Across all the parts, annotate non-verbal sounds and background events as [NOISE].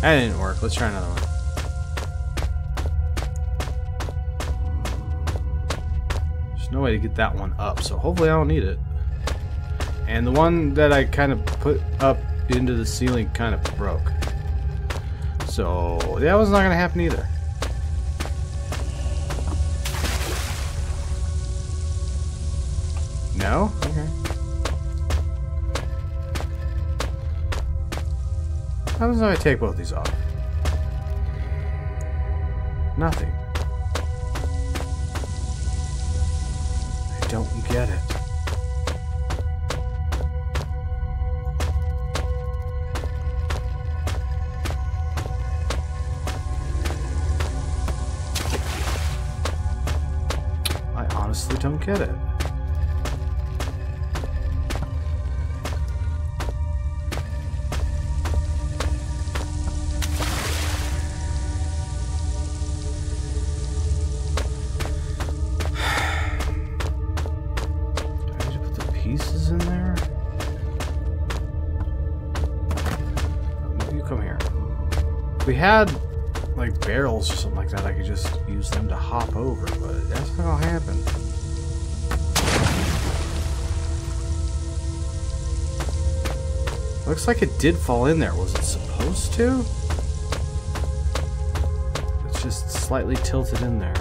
That didn't work. Let's try another one. There's no way to get that one up, so hopefully I don't need it. And the one that I kind of put up into the ceiling kind of broke. So that was not going to happen either. No? How does I take both these off? Nothing. I don't get it. I honestly don't get it. Had like barrels or something like that, I could just use them to hop over, but that's not gonna happen. Looks like it did fall in there. Was it supposed to? It's just slightly tilted in there.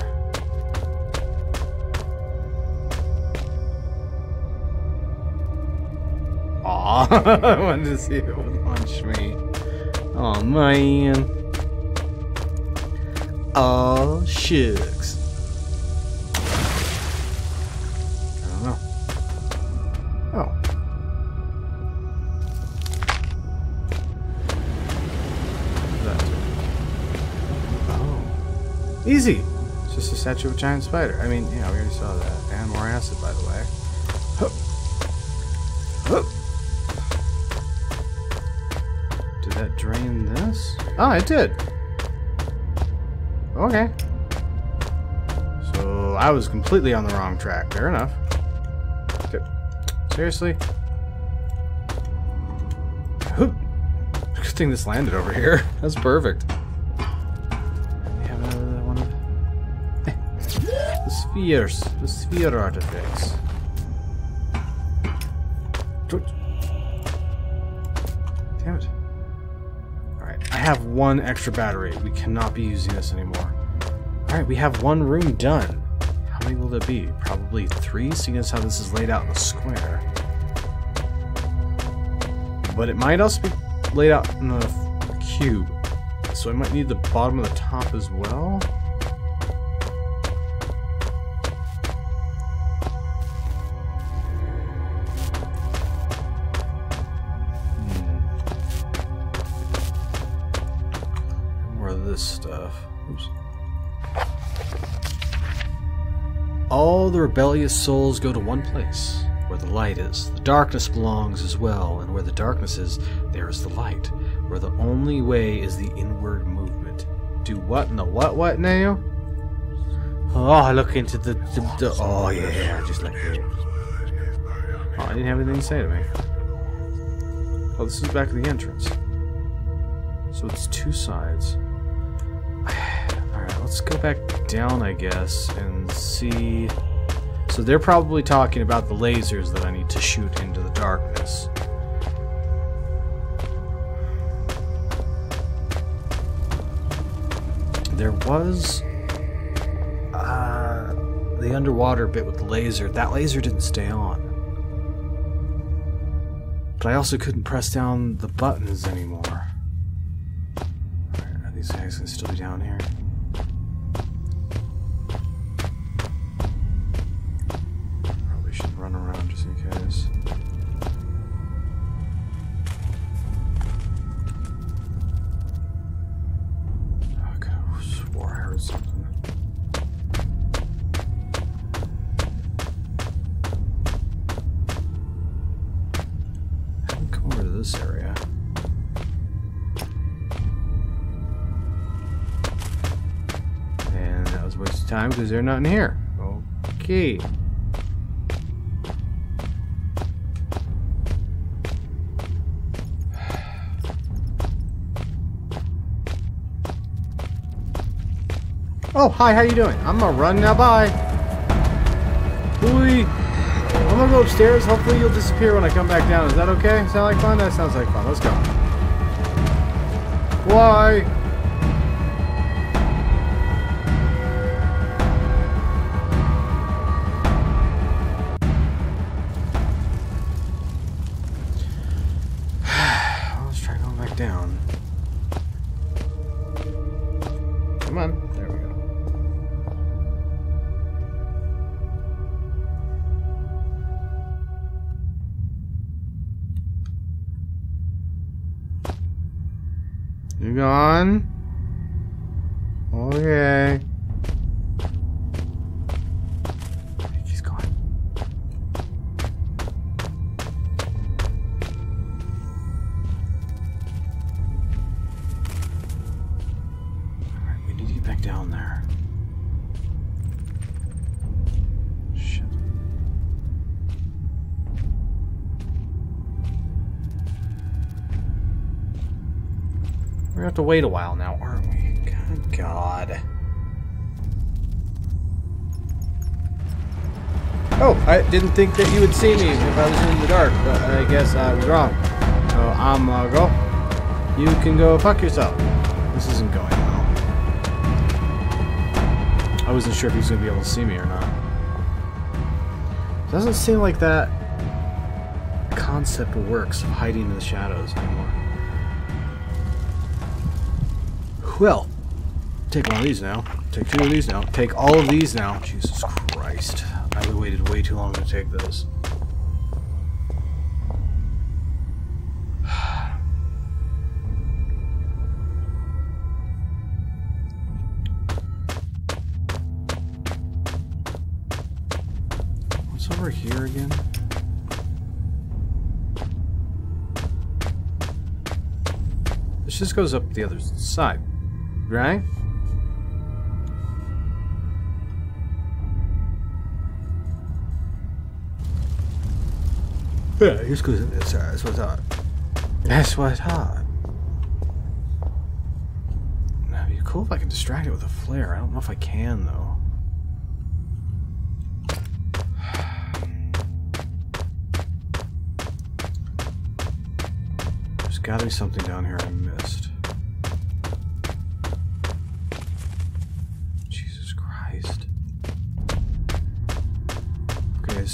Aw, [LAUGHS] I wanted to see if it would launch me. Oh man. Oh shucks. I don't know. Oh. That? Oh. Easy. It's just a statue of a giant spider. I mean, yeah, we already saw that. And more acid, by the way. Did that drain this? Oh, it did. Okay. So I was completely on the wrong track. Fair enough. Seriously? Good thing this landed over here. [LAUGHS] That's perfect. We have another one [LAUGHS] the spheres. The sphere artifacts. Damn it. I have one extra battery. We cannot be using this anymore. Alright, we have one room done. How many will there be? Probably three, seeing as how this is laid out in a square. But it might also be laid out in a cube. So I might need the bottom of the top as well. This stuff. Oops. All the rebellious souls go to one place, where the light is. The darkness belongs as well, and where the darkness is, there is the light. Where the only way is the inward movement. Do what in the what what now? Oh, I look into the, the, the oh yeah, just like. Oh, I didn't have anything to say to me. Oh, this is back to the entrance. So it's two sides. Let's go back down, I guess, and see. So they're probably talking about the lasers that I need to shoot into the darkness. There was uh, the underwater bit with the laser. That laser didn't stay on. But I also couldn't press down the buttons anymore. Alright, are these guys gonna still be down here? this area. And that was a waste of time because they're not in here. Okay. [SIGHS] Oh, hi, how you doing? I'm gonna run now, bye. Booey. I'm gonna go upstairs. Hopefully you'll disappear when I come back down. Is that okay? Sound like fun? That sounds like fun. Let's go. Why? Gone? Okay. He's gone. Alright, we need to get back down there. We're gonna have to wait a while now, aren't we? Good God. Oh, I didn't think that you would see me if I was in the dark, but I guess I was wrong. So I'm gonna go. You can go fuck yourself. This isn't going well. I wasn't sure if he was gonna be able to see me or not. Doesn't seem like that concept works of hiding in the shadows anymore. Well, take one of these now. Take two of these now. Take all of these now. Jesus Christ. I waited way too long to take those. What's over here again? This just goes up the other side, right? Yeah, goes up this side. That's what's hot. That's what's hot. Now, it'd be cool if I can distract it with a flare. I don't know if I can, though. [SIGHS] There's gotta be something down here I missed.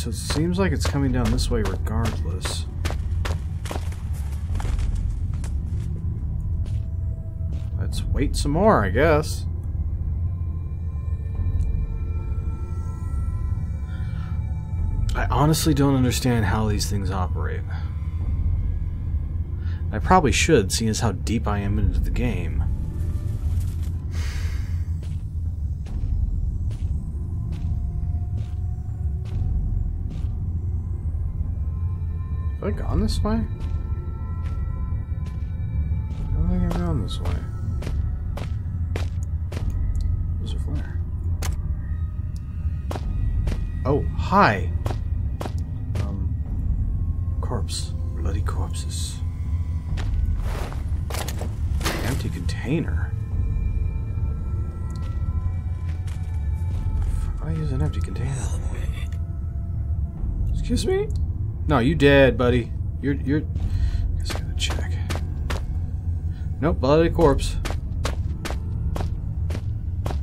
So it seems like it's coming down this way regardless. Let's wait some more, I guess. I honestly don't understand how these things operate. I probably should, seeing as how deep I am into the game. Have I gone this way? I don't think I've gone this way. There's a flare. Oh, hi! Um, corpse. Bloody corpses. Empty container. I use an empty container? Excuse me? No, you dead, buddy. You're you're. I gotta check. Nope, bloody corpse.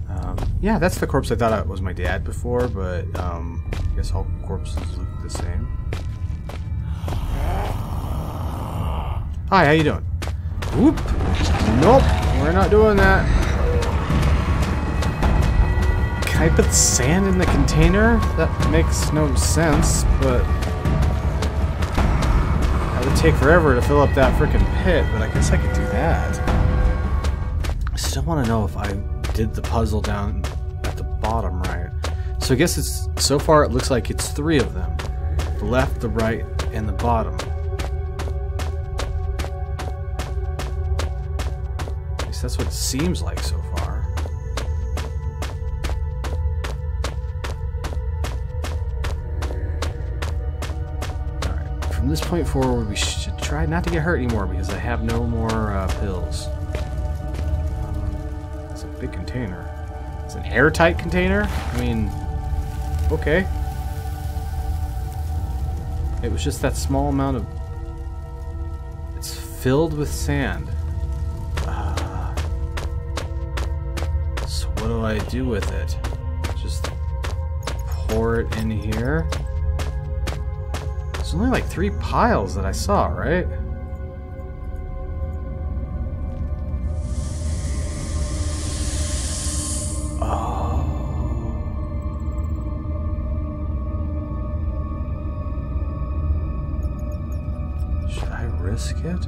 Um, yeah, that's the corpse I thought it was my dad before, but um, I guess all corpses look the same. Hi, how you doing? Whoop. Nope, we're not doing that. Can I put sand in the container? That makes no sense, but... It would take forever to fill up that freaking pit, but I guess I could do that. I still want to know if I did the puzzle down at the bottom right. So I guess it's... So far it looks like it's three of them. The left, the right, and the bottom. At least that's what it seems like so far. From this point forward, we should try not to get hurt anymore because I have no more uh, pills. Um, it's a big container. It's an airtight container? I mean, okay. It was just that small amount of... It's filled with sand. Uh, so what do I do with it? Just pour it in here? There's only like three piles that I saw, right? Oh. Should I risk it?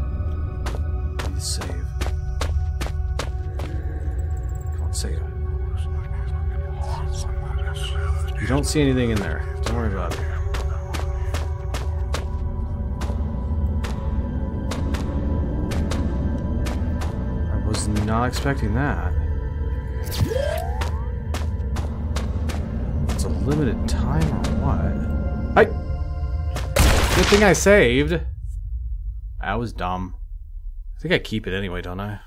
Please save. Come on, save. You don't see anything in there. Don't worry about it. Not expecting that. It's a limited time or what? I... Good thing I saved. That was dumb. I think I keep it anyway, don't I?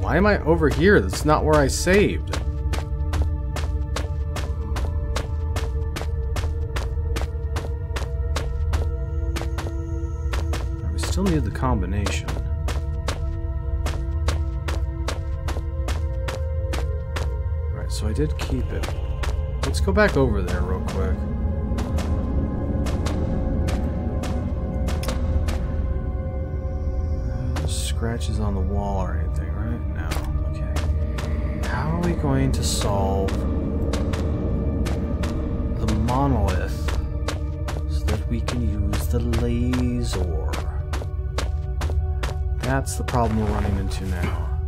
Why am I over here? That's not where I saved. Need the combination. Alright, so I did keep it. Let's go back over there real quick. Uh, scratches on the wall or anything, right? No. Okay. How are we going to solve the monolith so that we can use the laser? That's the problem we're running into now.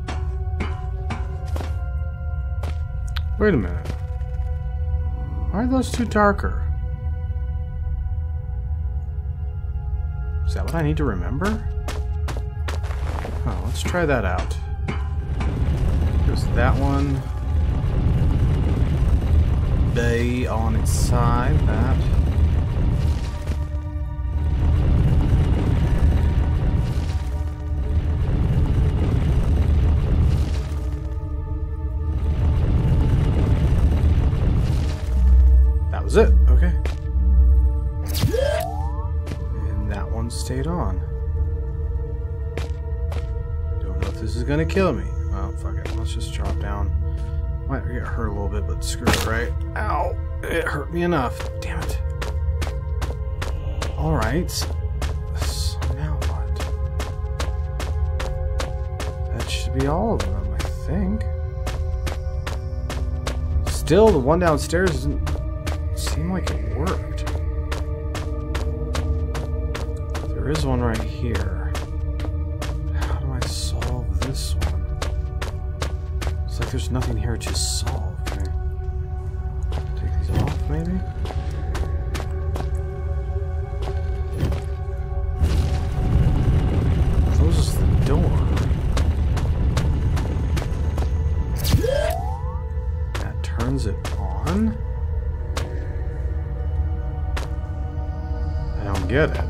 Wait a minute. Why are those two darker? Is that what I need to remember? Oh, let's try that out. There's that one. Bay on its side, that. Was it. Okay. And that one stayed on. Don't know if this is gonna kill me. Oh, fuck it. Let's just drop down. Might get hurt a little bit, but screw it, right? Ow! It hurt me enough. Damn it. Alright. Now what? That should be all of them, I think. Still, the one downstairs isn't seemed like it worked. There is one right here. How do I solve this one? It's like there's nothing here to solve. Take these off, maybe? Closes the door. That turns it on? Get it.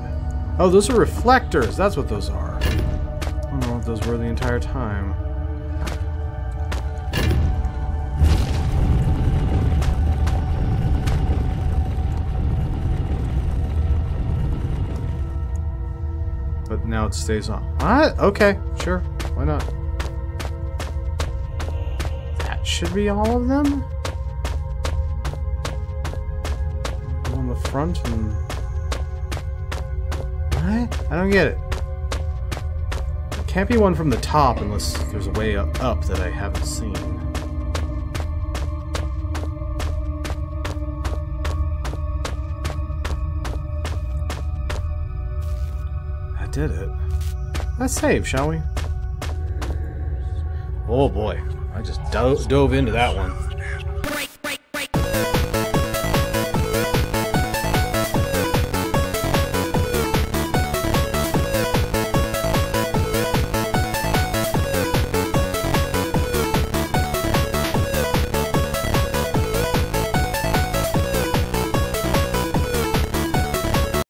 Oh, those are reflectors. That's what those are. I don't know what those were the entire time. But now it stays on. What? Okay, sure. Why not? That should be all of them? On the front and what? I don't get it. It can't be one from the top unless there's a way up, that I haven't seen. I did it. Let's save, shall we? Oh boy, I just do dove into that one.